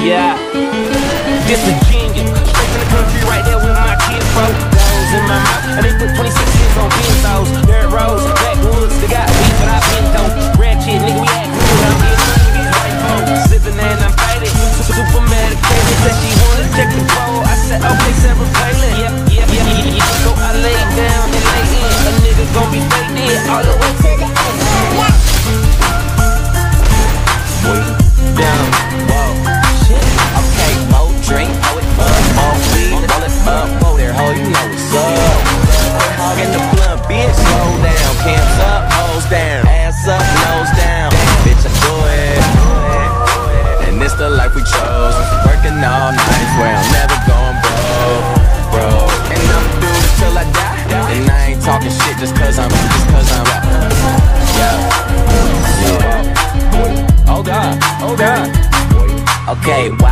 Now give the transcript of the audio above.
Yeah. This is genius. Straight from the country right Down, whoa, shit. Okay, more drink, throw it up, more weed, roll it up, whoa there, ho, you know what's up. Quit hogging the blunt, bitch, slow down, cams up, hoes down, ass up, nose down, bitch, I do it. And it's the life we chose, working all night, swear I'm never going broke, bro. And I'ma do it till I die, and I ain't talking shit just cause I'm, just cause I'm Okay, wow.